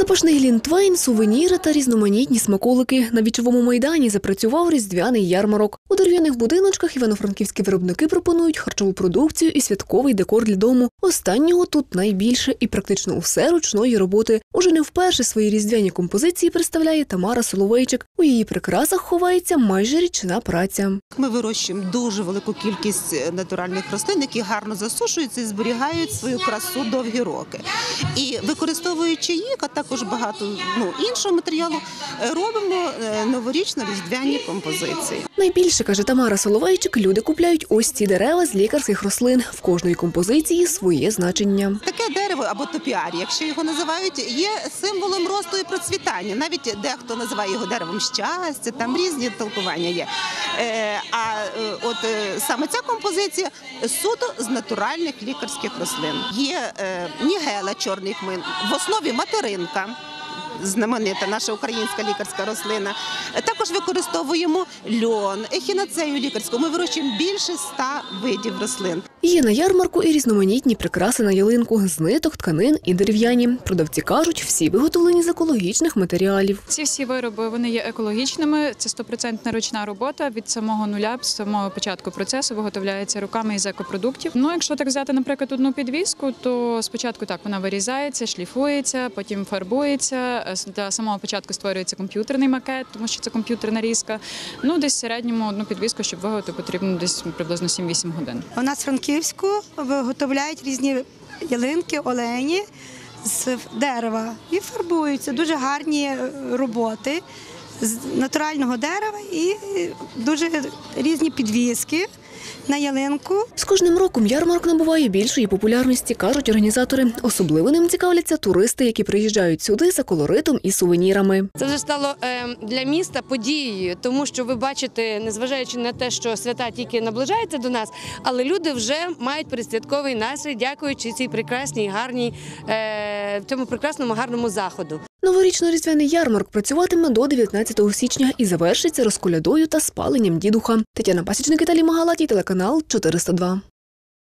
Запашний глінтвейн, сувеніри та різноманітні смаколики. На вічовому майдані запрацював різдвяний ярмарок. У дерев'яних будиночках івано-франківські виробники пропонують харчову продукцію і святковий декор для дому. Останнього тут найбільше і практично усе ручної роботи. Уже не вперше свої різдвяні композиції представляє Тамара Соловейчик. У її прикрасах ховається майже річна праця. Ми вирощуємо дуже велику кількість е, натуральних рослин, які гарно засушуються і зберігають свою красу довгі роки. І використовуючи їх, а також багато ну, іншого матеріалу, е, робимо е, новорічно-різдвяні композиції. Найбільше каже Тамара Соловейчик, люди купляють ось ці дерева з лікарських рослин. В кожної композиції своє значення. Таке дерево або топіарі, якщо його називають, є символом росту і процвітання. Навіть дехто називає його деревом щастя, там різні толкування є. Е, а е, от е, саме ця композиція суто з натуральних лікарських рослин. Є нігела, чорний хмин, в основі материнка. Знаменита наша українська лікарська рослина. Також використовуємо льон, ехінацею лікарську. Ми вирощуємо більше ста видів рослин. Є на ярмарку і різноманітні прикраси на ялинку з ниток, тканин і дерев'яні. Продавці кажуть, всі виготовлені з екологічних матеріалів. Ці всі вироби вони є екологічними. Це стопроцентна ручна робота від самого нуля, з самого початку процесу виготовляється руками із екопродуктів. Ну, якщо так взяти, наприклад, одну підвіску, то спочатку так вона вирізається, шліфується, потім фарбується. Е, Для самого початку створюється комп'ютерний макет, тому що це комп'ютерна різка. Ну, десь в середньому одну підвіску, щоб виготовити, потрібно десь приблизно 7-8 годин. У нас в Франківську виготовляють різні ялинки, олені з дерева і фарбуються. Дуже гарні е, роботи з натурального дерева і дуже різні підвіски на ялинку. З кожним роком ярмарок набуває більшої популярності, кажуть організатори. Особливо ним цікавляться туристи, які приїжджають сюди за колоритом і сувенірами. Це вже стало е, для міста подією, тому що ви бачите, незважаючи на те, що свята тільки наближаються до нас, але люди вже мають передсвятковий настрій, дякуючи цій прекрасній, гарній е, цьому прекрасному гарному заходу. Новорічно-різдвяний ярмарк працюватиме до 19 січня і завершиться розколядою та спаленням дідуха. Тетяна Пасічник, Італій Магалатій, телеканал 402.